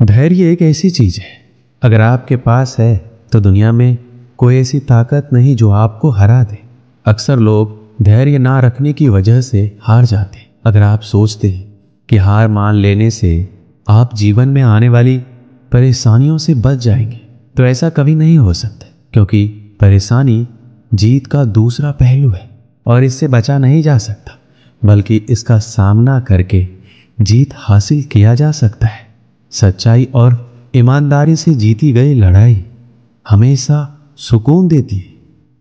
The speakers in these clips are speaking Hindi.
धैर्य एक ऐसी चीज़ है। अगर आपके पास है तो दुनिया में कोई ऐसी ताकत नहीं जो आपको हरा दे। अक्सर लोग धैर्य ना रखने की वजह से हार जाते अगर आप सोचते हैं कि हार मान लेने से आप जीवन में आने वाली परेशानियों से बच जाएँगे तो ऐसा कभी नहीं हो सकता, क्योंकि परेशानी जीत का दूसरा पहलू है और इससे बचा नहीं जा सकता, बल्कि इसका सामना करके जीत हासिल किया जा सकता है। सच्चाई और ईमानदारी से जीती गई लड़ाई हमेशा सुकून देती है,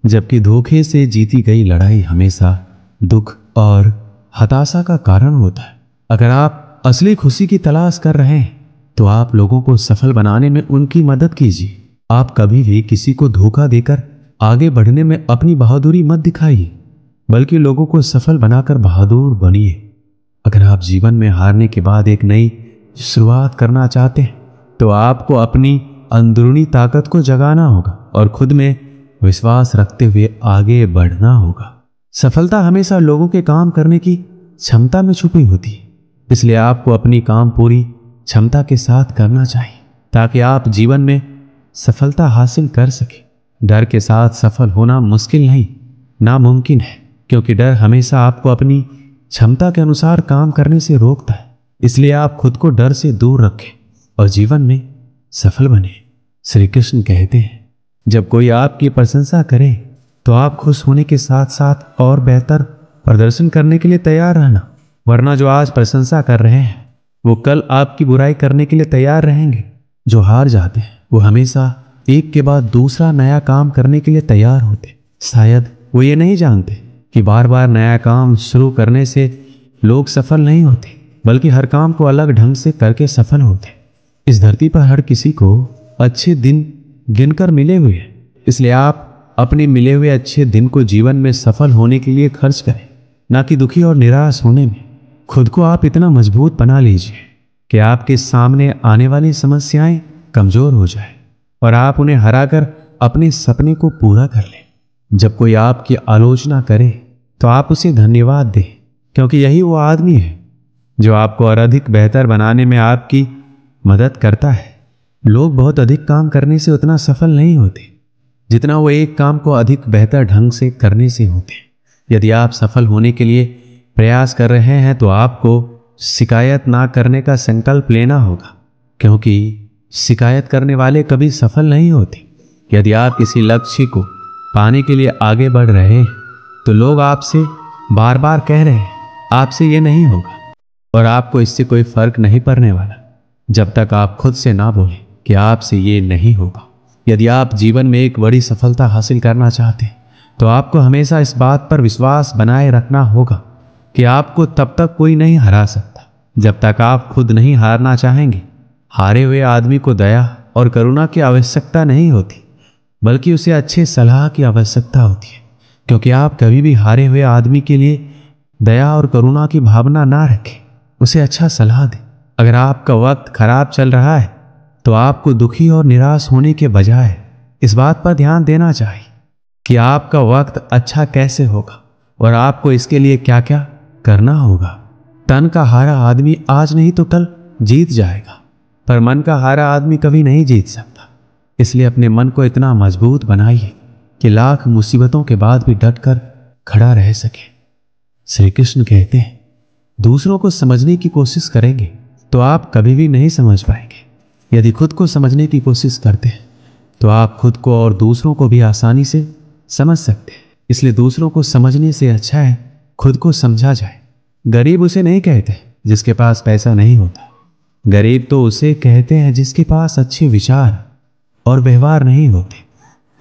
जबकि धोखे से जीती गई लड़ाई हमेशा दुख और हताशा का कारण होता है। अगर आप असली खुशी की तलाश कर रहे हैं तो आप लोगों को सफल बनाने में उनकी मदद कीजिए। आप कभी भी किसी को धोखा देकर आगे बढ़ने में अपनी बहादुरी मत दिखाइए, बल्कि लोगों को सफल बनाकर बहादुर बनिए। अगर आप जीवन में हारने के बाद एक नई शुरुआत करना चाहते हैं तो आपको अपनी अंदरूनी ताकत को जगाना होगा और खुद में विश्वास रखते हुए आगे बढ़ना होगा। सफलता हमेशा लोगों के काम करने की क्षमता में छुपी होती है, इसलिए आपको अपनी काम पूरी क्षमता के साथ करना चाहिए, ताकि आप जीवन में सफलता हासिल कर सके। डर के साथ सफल होना मुश्किल नहीं, नामुमकिन है, क्योंकि डर हमेशा आपको अपनी क्षमता के अनुसार काम करने से रोकता है। इसलिए आप खुद को डर से दूर रखें और जीवन में सफल बने। श्री कृष्ण कहते हैं, जब कोई आपकी प्रशंसा करे तो आप खुश होने के साथ साथ और बेहतर प्रदर्शन करने के लिए तैयार रहना। वरना जो आज प्रशंसा कर रहे हैं, वो कल आपकी बुराई करने के लिए तैयार रहेंगे। जो हार जाते हैं, वो हमेशा एक के बाद दूसरा नया काम करने के लिए तैयार होते। शायद वो ये नहीं जानते कि बार बार नया काम शुरू करने से लोग सफल नहीं होते। बल्कि हर काम को अलग ढंग से करके सफल होते। इस धरती पर हर किसी को अच्छे दिन गिनकर मिले हुए हैं। इसलिए आप अपने मिले हुए अच्छे दिन को जीवन में सफल होने के लिए खर्च करें, ना कि दुखी और निराश होने में। खुद को आप इतना मज़बूत बना लीजिए कि आपके सामने आने वाली समस्याएँ कमज़ोर हो जाए और आप उन्हें हराकर अपने सपने को पूरा कर लें। जब कोई आपकी आलोचना करे तो आप उसे धन्यवाद दें, क्योंकि यही वो आदमी है जो आपको और अधिक बेहतर बनाने में आपकी मदद करता है। लोग बहुत अधिक काम करने से उतना सफल नहीं होते, जितना वो एक काम को अधिक बेहतर ढंग से करने से होते हैं। यदि आप सफल होने के लिए प्रयास कर रहे हैं तो आपको शिकायत ना करने का संकल्प लेना होगा, क्योंकि शिकायत करने वाले कभी सफल नहीं होते। यदि आप किसी लक्ष्य को पाने के लिए आगे बढ़ रहे हैं तो लोग आपसे बार बार कह रहे हैं, आपसे ये नहीं होगा। और आपको इससे कोई फ़र्क नहीं पड़ने वाला, जब तक आप खुद से ना बोलें कि आपसे ये नहीं होगा। यदि आप जीवन में एक बड़ी सफलता हासिल करना चाहते हैं तो आपको हमेशा इस बात पर विश्वास बनाए रखना होगा कि आपको तब तक कोई नहीं हरा सकता। जब तक आप खुद नहीं हारना चाहेंगे, हारे हुए आदमी को दया और करुणा की आवश्यकता नहीं होती, बल्कि उसे अच्छे सलाह की आवश्यकता होती है, क्योंकि आप कभी भी हारे हुए आदमी के लिए दया और करुणा की भावना ना रखें। उसे अच्छा सलाह दें। अगर आपका वक्त खराब चल रहा है तो आपको दुखी और निराश होने के बजाय इस बात पर ध्यान देना चाहिए कि आपका वक्त अच्छा कैसे होगा और आपको इसके लिए क्या क्या करना होगा। तन का हारा आदमी आज नहीं तो कल जीत जाएगा, पर मन का हारा आदमी कभी नहीं जीत सकता। इसलिए अपने मन को इतना मज़बूत बनाइए कि लाख मुसीबतों के बाद भी डटकर खड़ा रह सके। श्री कृष्ण कहते हैं दूसरों को समझने की कोशिश करेंगे तो आप कभी भी नहीं समझ पाएँगे। यदि खुद को समझने की कोशिश करते हैं तो आप खुद को और दूसरों को भी आसानी से समझ सकते हैं। इसलिए दूसरों को समझने से अच्छा है, खुद को समझा जाए। गरीब उसे नहीं कहते, जिसके पास पैसा नहीं होता। गरीब तो उसे कहते हैं, जिसके पास अच्छे विचार और व्यवहार नहीं होते।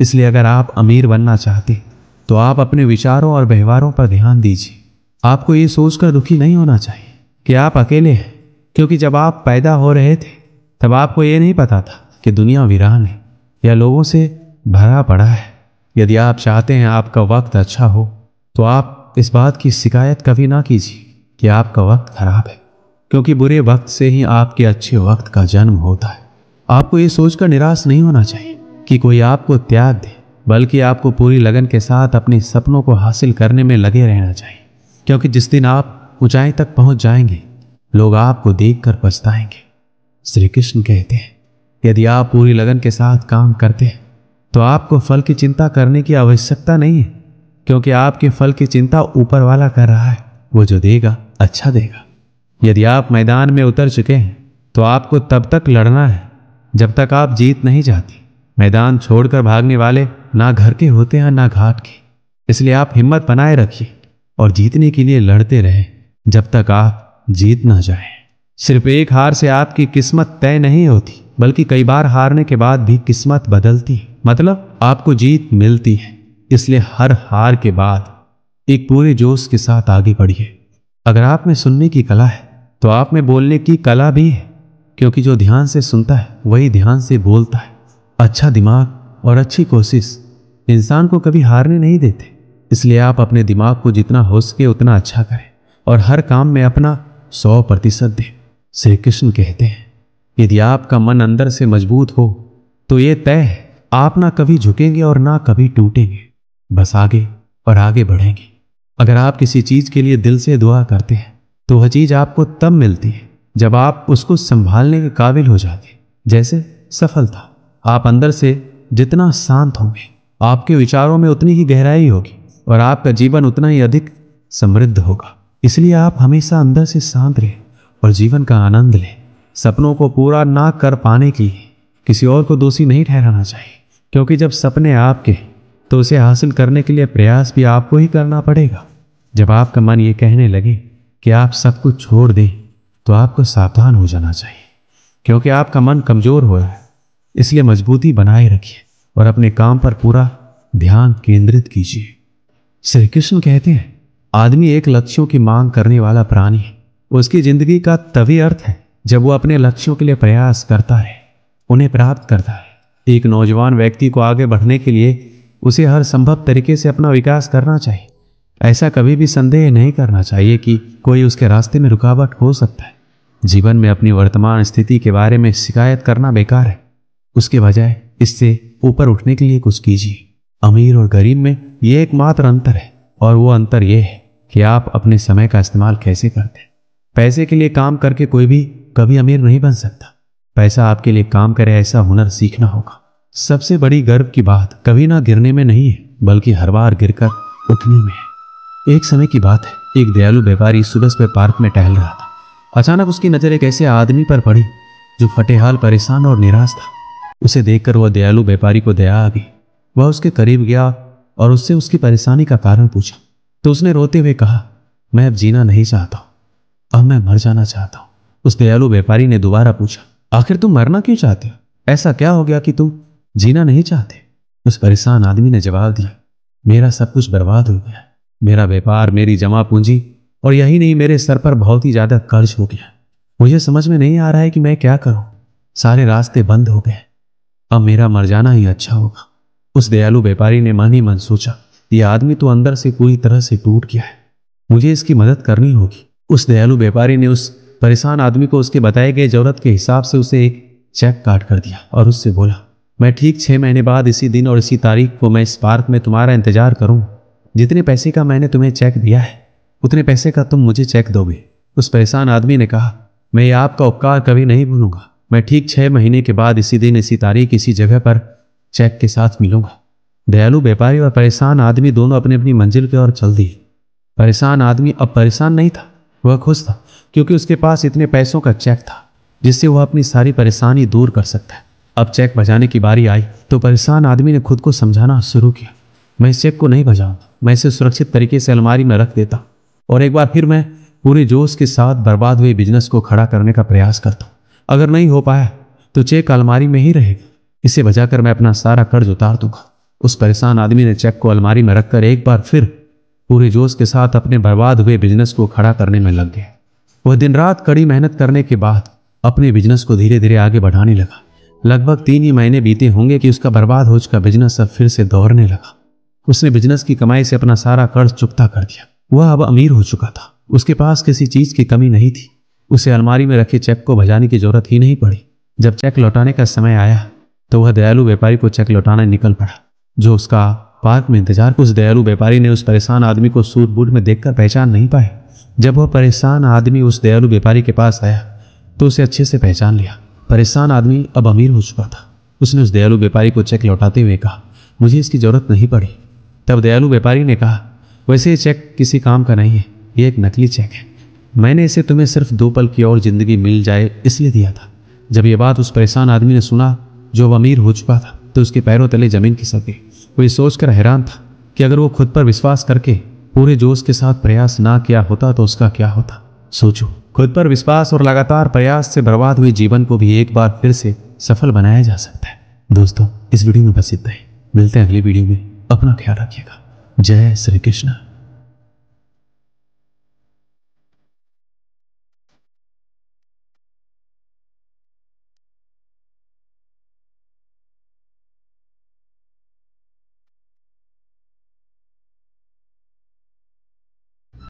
इसलिए अगर आप अमीर बनना चाहते तो आप अपने विचारों और व्यवहारों पर ध्यान दीजिए। आपको ये सोचकर दुखी नहीं होना चाहिए कि आप अकेले हैं। क्योंकि जब आप पैदा हो रहे थे, तब आपको ये नहीं पता था कि दुनिया वीरान है, या लोगों से भरा पड़ा है। यदि आप चाहते हैं आपका वक्त अच्छा हो तो आप इस बात की शिकायत कभी ना कीजिए कि आपका वक्त खराब है। क्योंकि बुरे वक्त से ही आपके अच्छे वक्त का जन्म होता है। आपको ये सोचकर निराश नहीं होना चाहिए कि कोई आपको त्याग दे, बल्कि आपको पूरी लगन के साथ अपने सपनों को हासिल करने में लगे रहना चाहिए। क्योंकि जिस दिन आप ऊंचाई तक पहुँच जाएँगे, लोग आपको देखकर पछताएँगे। श्री कृष्ण कहते हैं, यदि आप पूरी लगन के साथ काम करते हैं तो आपको फल की चिंता करने की आवश्यकता नहीं है, क्योंकि आपके फल की चिंता ऊपर वाला कर रहा है, वो जो देगा अच्छा देगा। यदि आप मैदान में उतर चुके हैं तो आपको तब तक लड़ना है, जब तक आप जीत नहीं जाती। मैदान छोड़कर भागने वाले ना घर के होते हैं, ना घाट के। इसलिए आप हिम्मत बनाए रखिए। और जीतने के लिए लड़ते रहें, जब तक आप जीत ना जाए। सिर्फ़ एक हार से आपकी किस्मत तय नहीं होती, बल्कि कई बार हारने के बाद भी किस्मत बदलती मतलब आपको जीत मिलती है, इसलिए हर हार के बाद एक पूरे जोश के साथ आगे बढ़िए। अगर आप में सुनने की कला है तो आप में बोलने की कला भी है, क्योंकि जो ध्यान से सुनता है, वही ध्यान से बोलता है। अच्छा दिमाग और अच्छी कोशिश, इंसान को कभी हारने नहीं देते। इसलिए आप अपने दिमाग को जितना हो सके उतना अच्छा करें और हर काम में अपना सौ प्रतिशत दें। श्री कृष्ण कहते हैं, यदि आपका मन अंदर से मज़बूत हो तो ये तय है, आप ना कभी झुकेंगे और ना कभी टूटेंगे। बस आगे और आगे बढ़ेंगे। अगर आप किसी चीज़ के लिए दिल से दुआ करते हैं तो वह चीज़ आपको तब मिलती है, जब आप उसको संभालने के काबिल हो जाते जैसे सफलता, आप अंदर से जितना शांत होंगे, आपके विचारों में उतनी ही गहराई होगी। और आपका जीवन उतना ही अधिक समृद्ध होगा। इसलिए आप हमेशा अंदर से शांत रहें और जीवन का आनंद लें। सपनों को पूरा ना कर पाने की किसी और को दोषी नहीं ठहराना चाहिए, क्योंकि जब सपने आपके तो उसे हासिल करने के लिए प्रयास भी आपको ही करना पड़ेगा। जब आपका मन ये कहने लगे कि आप सब कुछ छोड़ दें तो आपको सावधान हो जाना चाहिए, क्योंकि आपका मन कमज़ोर हो रहा है। इसलिए मजबूती बनाए रखिए और अपने काम पर पूरा ध्यान केंद्रित कीजिए। श्री कृष्ण कहते हैं, आदमी एक लक्ष्यों की मांग करने वाला प्राणी है। उसकी ज़िंदगी का तभी अर्थ है जब वो अपने लक्ष्यों के लिए प्रयास करता है, उन्हें प्राप्त करता है। एक नौजवान व्यक्ति को आगे बढ़ने के लिए उसे हर संभव तरीके से अपना विकास करना चाहिए। ऐसा कभी भी संदेह नहीं करना चाहिए कि कोई उसके रास्ते में रुकावट हो सकता है। जीवन में अपनी वर्तमान स्थिति के बारे में शिकायत करना बेकार है। उसके बजाय इससे ऊपर उठने के लिए कुछ कीजिए। अमीर और गरीब में ये एकमात्र अंतर है, और वो अंतर ये है कि आप अपने समय का इस्तेमाल कैसे करते हैं। पैसे के लिए काम करके कोई भी कभी अमीर नहीं बन सकता। पैसा आपके लिए काम करे ऐसा हुनर सीखना होगा। सबसे बड़ी गर्व की बात कभी ना गिरने में नहीं है, बल्कि हर बार गिरकर उठने में है। एक समय की बात है, एक दयालु व्यापारी सुबह सुबह पार्क में टहल रहा था। अचानक उसकी नज़र एक ऐसे आदमी पर पड़ी, जो फटेहाल परेशान और निराश था। उसे देखकर वह दयालु व्यापारी को दया आ गई। वह उसके करीब गया और उससे उसकी परेशानी का कारण पूछा। तो उसने रोते हुए कहा, मैं अब जीना नहीं चाहता अब मैं मर जाना चाहता हूँ। उस दयालु व्यापारी ने दोबारा पूछा, आखिर तुम मरना क्यों चाहते हो? ऐसा क्या हो गया कि तुम जीना नहीं चाहते? उस परेशान आदमी ने जवाब दिया, मेरा सब कुछ बर्बाद हो गया मेरा व्यापार, मेरी जमा पूंजी और यही नहीं, मेरे सर पर बहुत ही ज़्यादा कर्ज हो गया मुझे समझ में नहीं आ रहा है कि मैं क्या करूँ। सारे रास्ते बंद हो गए अब मेरा मर जाना ही अच्छा होगा। उस दयालु व्यापारी ने मन ही मन सोचा यह आदमी तो अंदर से पूरी तरह से टूट गया है। मुझे इसकी मदद करनी होगी। उस दयालु व्यापारी ने उस परेशान आदमी को उसके बताए गए ज़रूरत के हिसाब से उसे एक चेक काट कर दिया और उससे बोला, मैं ठीक छह महीने बाद इसी दिन और इसी तारीख को मैं इस पार्क में तुम्हारा इंतज़ार करूँ। जितने पैसे का मैंने तुम्हें चेक दिया है, उतने पैसे का तुम मुझे चेक दोगे। उस परेशान आदमी ने कहा, मैं आपका उपकार कभी नहीं भूलूँगा। मैं ठीक छह महीने के बाद इसी दिन, इसी तारीख, इसी जगह पर चेक के साथ मिलूँगा। दयालु, व्यापारी और परेशान आदमी दोनों अपनी अपनी मंजिल की ओर चल दिए। परेशान आदमी अब परेशान नहीं था, वह खुश था, क्योंकि उसके पास इतने पैसों का चेक था, जिससे वह अपनी सारी परेशानी दूर कर सकता है। अब चेक बजाने की बारी आई तो परेशान आदमी ने खुद को समझाना शुरू किया। मैं इस चेक को नहीं बजाऊँगा, मैं इसे सुरक्षित तरीके से अलमारी में रख देता और एक बार फिर मैं पूरे जोश के साथ बर्बाद हुए बिज़नेस को खड़ा करने का प्रयास करता अगर नहीं हो पाया तो चेक अलमारी में ही रहेगा। इसे बजाकर मैं अपना सारा कर्ज उतार दूँगा। उस परेशान आदमी ने चेक को अलमारी में रखकर एक बार फिर पूरे जोश के साथ अपने बर्बाद हुए बिज़नेस को खड़ा करने में लग गया। वह दिन रात कड़ी मेहनत करने के बाद अपने बिज़नेस को धीरे धीरे आगे बढ़ाने लगा। लगभग तीन ही महीने बीते होंगे कि उसका बर्बाद हो चुका बिज़नेस अब फिर से दौड़ने लगा। उसने बिज़नेस की कमाई से अपना सारा कर्ज चुकता कर दिया। वह अब अमीर हो चुका था। उसके पास किसी चीज़ की कमी नहीं थी। उसे अलमारी में रखे चेक को भजाने की ज़रूरत ही नहीं पड़ी। जब चेक लौटाने का समय आया तो वह दयालु व्यापारी को चेक लौटाने निकल पड़ा। जो उसका पार्क में इंतज़ार उस दयालु व्यापारी ने उस परेशान आदमी को सूट में देखकर पहचान नहीं पाया जब वह परेशान आदमी उस दयालु व्यापारी के पास आया तो उसे अच्छे से पहचान लिया। परेशान आदमी अब अमीर हो चुका था। उसने उस दयालु व्यापारी को चेक लौटाते हुए कहा, मुझे इसकी ज़रूरत नहीं पड़ी। तब दयालु व्यापारी ने कहा, वैसे ये चेक किसी काम का नहीं है, ये एक नकली चेक है। मैंने इसे तुम्हें सिर्फ़ दो पल की और ज़िंदगी मिल जाए इसलिए दिया था। जब यह बात उस परेशान आदमी ने सुना जो अब अमीर हो चुका था तो उसके पैरों तले ज़मीन खिसक गई। वो ये सोचकर हैरान था कि अगर वो खुद पर विश्वास करके पूरे जोश के साथ प्रयास ना किया होता तो उसका क्या होता? सोचो, खुद पर विश्वास और लगातार प्रयास से बर्बाद हुए जीवन को भी एक बार फिर से सफल बनाया जा सकता है। दोस्तों, इस वीडियो में बस इतना ही। मिलते हैं अगली वीडियो में। अपना ख्याल रखिएगा। जय श्री कृष्ण।